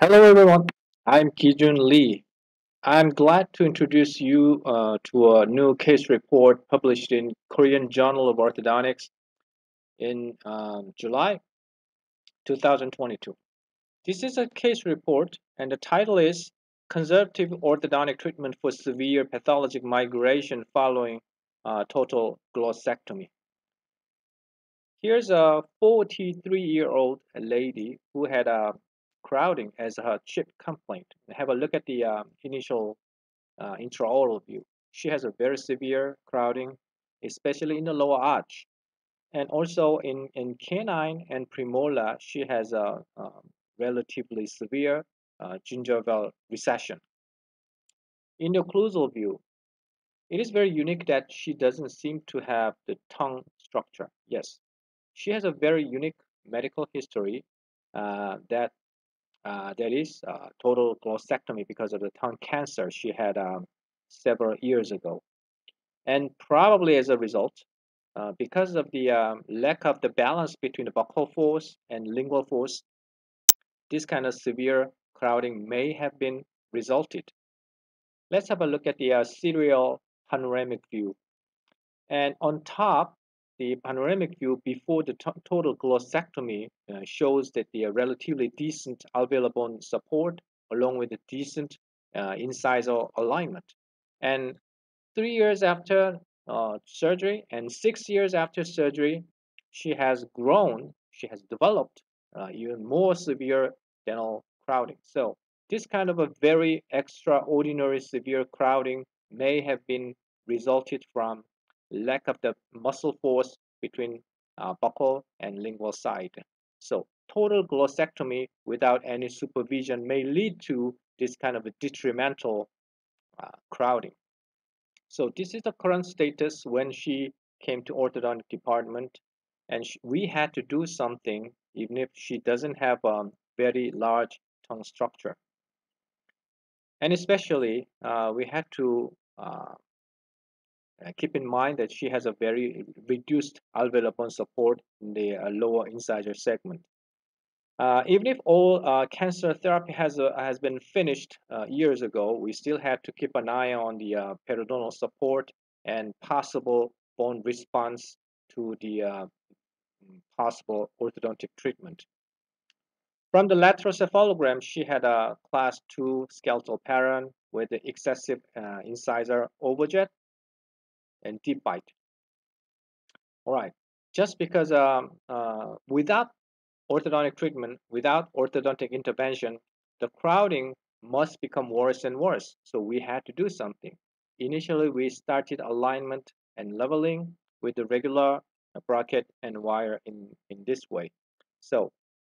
Hello everyone, I'm Kee-Joon Lee. I'm glad to introduce you uh, to a new case report published in Korean Journal of Orthodontics in um, July 2022. This is a case report and the title is Conservative Orthodontic Treatment for Severe Pathologic Migration Following uh, Total Glossectomy. Here's a 43-year-old lady who had a crowding as her chief complaint. Have a look at the uh, initial uh, intraoral view. She has a very severe crowding, especially in the lower arch. And also in, in canine and premolar, she has a, a relatively severe uh, gingival recession. In the occlusal view, it is very unique that she doesn't seem to have the tongue structure. Yes, she has a very unique medical history uh, that uh, that is uh, total glossectomy because of the tongue cancer she had um, several years ago. And probably as a result, uh, because of the um, lack of the balance between the buccal force and lingual force, this kind of severe crowding may have been resulted. Let's have a look at the uh, serial panoramic view. And on top, the panoramic view before the total glossectomy uh, shows that the relatively decent alveolar bone support along with a decent uh, incisor alignment. And three years after uh, surgery and six years after surgery, she has grown, she has developed uh, even more severe dental crowding. So this kind of a very extraordinary severe crowding may have been resulted from lack of the muscle force between uh, buccal and lingual side. So total glossectomy without any supervision may lead to this kind of detrimental uh, crowding. So this is the current status when she came to orthodontic department and we had to do something even if she doesn't have a um, very large tongue structure. And especially uh, we had to uh, uh, keep in mind that she has a very reduced alveolar bone support in the uh, lower incisor segment. Uh, even if all uh, cancer therapy has uh, has been finished uh, years ago, we still have to keep an eye on the periodontal support and possible bone response to the possible orthodontic treatment. From the lateral cephalogram, she had a class 2 skeletal pattern with excessive incisor overjet and deep bite. All right, just because um, uh, without orthodontic treatment, without orthodontic intervention, the crowding must become worse and worse. So we had to do something. Initially, we started alignment and leveling with the regular bracket and wire in, in this way. So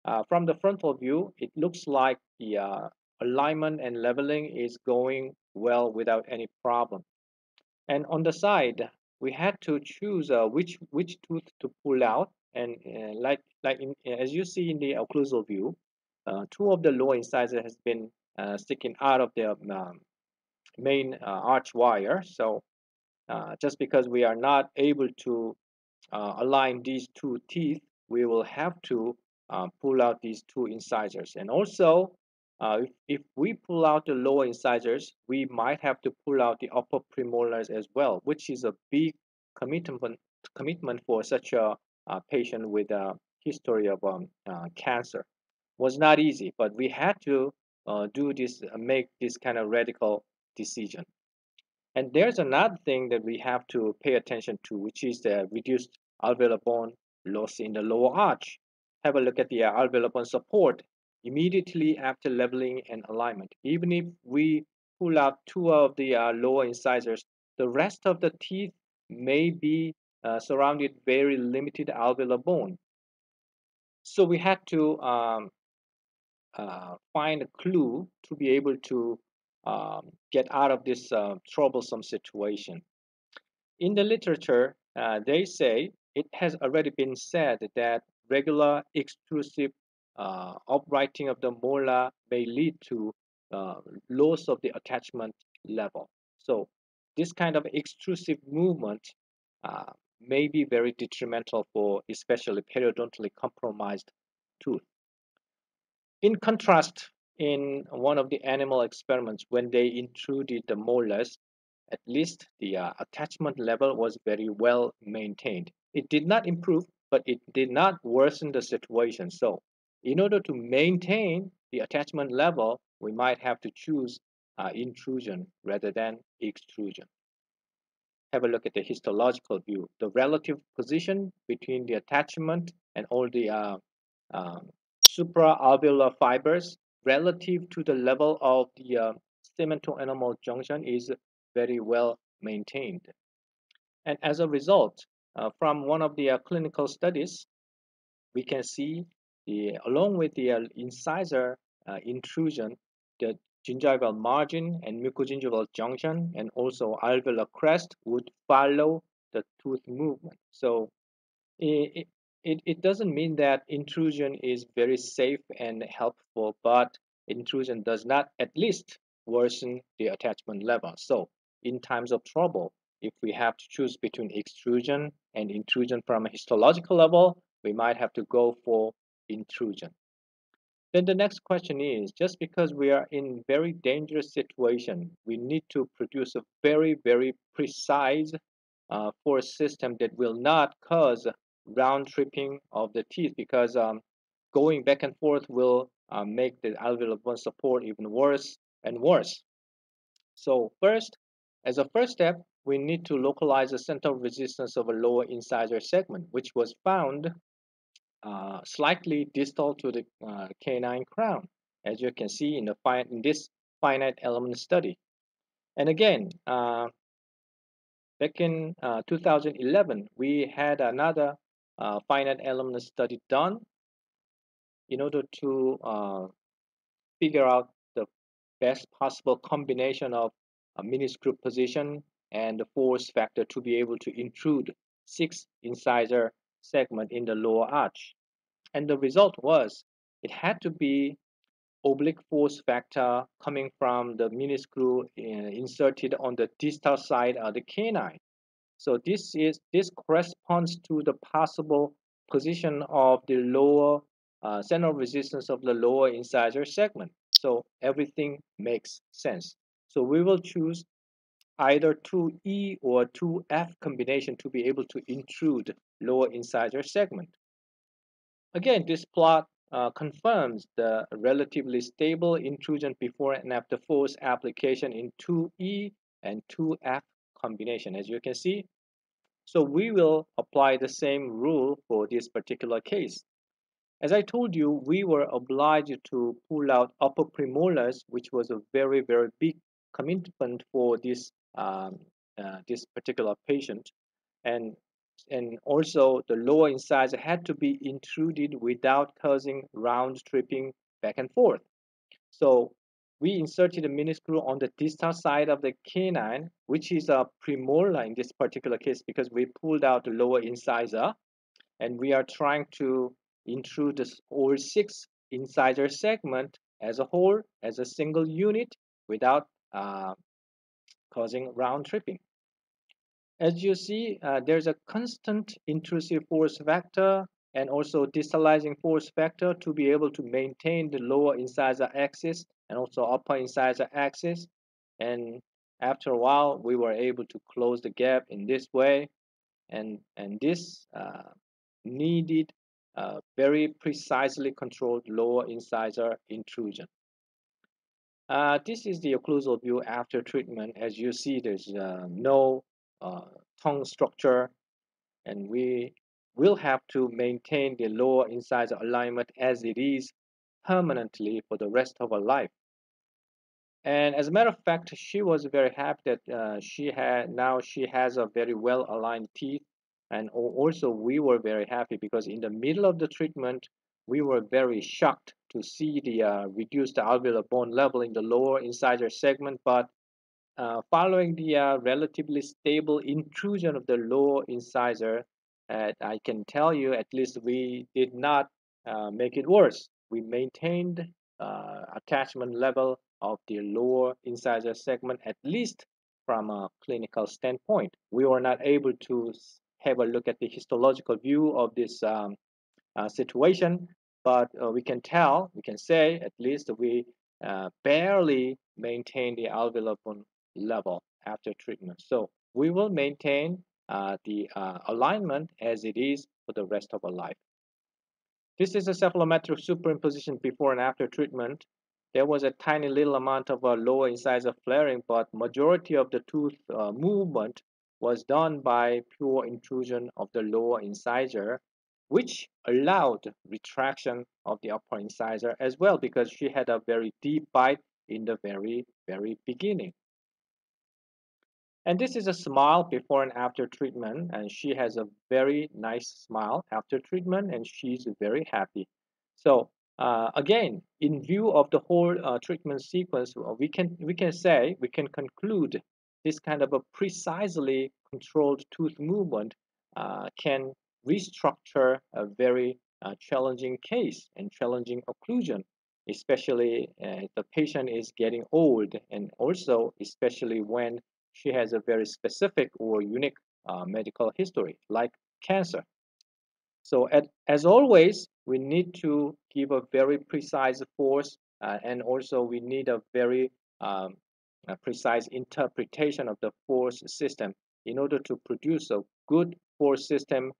uh, from the frontal view, it looks like the uh, alignment and leveling is going well without any problem. And on the side, we had to choose uh, which which tooth to pull out. And uh, like like in, as you see in the occlusal view, uh, two of the lower incisors has been uh, sticking out of the um, main uh, arch wire. So uh, just because we are not able to align these two teeth, we will have to pull out these two incisors. And also, uh, if, if we pull out the lower incisors, we might have to pull out the upper premolars as well, which is a big commitment commitment for such a, a patient with a history of um, uh, cancer. Was not easy, but we had to uh, do this, uh, make this kind of radical decision. And there's another thing that we have to pay attention to, which is the reduced alveolar bone loss in the lower arch. Have a look at the uh, alveolar bone support immediately after leveling and alignment. Even if we pull out two of the uh, lower incisors, the rest of the teeth may be uh, surrounded very limited alveolar bone. So we had to um, uh, find a clue to be able to um, get out of this uh, troublesome situation. In the literature, uh, they say it has already been said that regular extrusive uh, uprighting of the molar may lead to uh, loss of the attachment level. So this kind of extrusive movement uh, may be very detrimental for especially periodontally compromised tooth. In contrast, in one of the animal experiments when they intruded the molars, at least the uh, attachment level was very well maintained. It did not improve, but it did not worsen the situation. So in order to maintain the attachment level, we might have to choose uh, intrusion rather than extrusion. Have a look at the histological view. The relative position between the attachment and all the uh, um, supraalveolar fibers relative to the level of the uh, cemento-enamel junction is very well maintained. And as a result, uh, from one of the uh, clinical studies, we can see the, along with the uh, incisor uh, intrusion, the gingival margin and mucogingival junction and also alveolar crest would follow the tooth movement. So it, it, it doesn't mean that intrusion is very safe and helpful, but intrusion does not at least worsen the attachment level. So in times of trouble, if we have to choose between extrusion and intrusion from a histological level, we might have to go for intrusion. Then the next question is, just because we are in very dangerous situation, we need to produce a very, very precise uh, force system that will not cause round tripping of the teeth because um, going back and forth will uh, make the alveolar bone support even worse and worse. So first, as a first step, we need to localize the center of resistance of a lower incisor segment, which was found uh, slightly distal to the uh, canine crown, as you can see in, the in this finite element study. And again, uh, back in uh, 2011, we had another uh, finite element study done in order to figure out the best possible combination of a mini screw position and the force vector to be able to intrude six incisor segment in the lower arch. And the result was it had to be oblique force vector coming from the mini screw uh, inserted on the distal side of the canine. So this is this corresponds to the possible position of the lower uh, center resistance of the lower incisor segment. So everything makes sense. So we will choose either 2E or 2F combination to be able to intrude lower incisor segment. Again, this plot uh, confirms the relatively stable intrusion before and after force application in 2E and 2F combination as you can see. So we will apply the same rule for this particular case. As I told you, we were obliged to pull out upper premolars, which was a very, very big commitment for this um, uh, this particular patient. And and also the lower incisor had to be intruded without causing round tripping back and forth. So we inserted a mini screw on the distal side of the canine, which is a premolar in this particular case because we pulled out the lower incisor and we are trying to intrude this all six incisor segment as a whole, as a single unit without uh, causing round tripping. As you see, uh, there's a constant intrusive force vector and also distalizing force vector to be able to maintain the lower incisor axis and also upper incisor axis. And after a while, we were able to close the gap in this way. And, and this uh, needed uh, very precisely controlled lower incisor intrusion. Uh, this is the occlusal view after treatment. As you see, there's uh, no tongue structure, and we will have to maintain the lower incisor alignment as it is permanently for the rest of her life. And as a matter of fact, she was very happy that uh, she had now she has a very well aligned teeth. And also we were very happy because in the middle of the treatment, we were very shocked to see the uh, reduced alveolar bone level in the lower incisor segment. But uh, following the uh, relatively stable intrusion of the lower incisor, I can tell you at least we did not uh, make it worse. We maintained uh, attachment level of the lower incisor segment, at least from a clinical standpoint. We were not able to have a look at the histological view of this um, uh, situation, but uh, we can tell, we can say at least we uh, barely maintain the alveolar level after treatment. So we will maintain uh, the uh, alignment as it is for the rest of our life. This is a cephalometric superimposition before and after treatment. There was a tiny little amount of a lower incisor flaring, but majority of the tooth uh, movement was done by pure intrusion of the lower incisor, which allowed retraction of the upper incisor as well because she had a very deep bite in the very, very beginning. And this is a smile before and after treatment. And she has a very nice smile after treatment and she's very happy. So uh, again, in view of the whole uh, treatment sequence, uh, we can we can say we can conclude this kind of a precisely controlled tooth movement uh, can restructure a very uh, challenging case and challenging occlusion, especially uh, the patient is getting old and also especially when she has a very specific or unique uh, medical history, like cancer. So at, as always, we need to give a very precise force uh, and also we need a very um, a precise interpretation of the force system. In order to produce a good force system,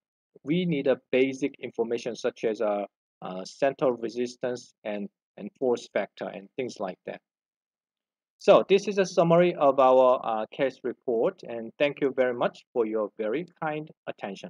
we need a basic information such as a, a central resistance and, and force vector and things like that. So this is a summary of our uh, case report and thank you very much for your very kind attention.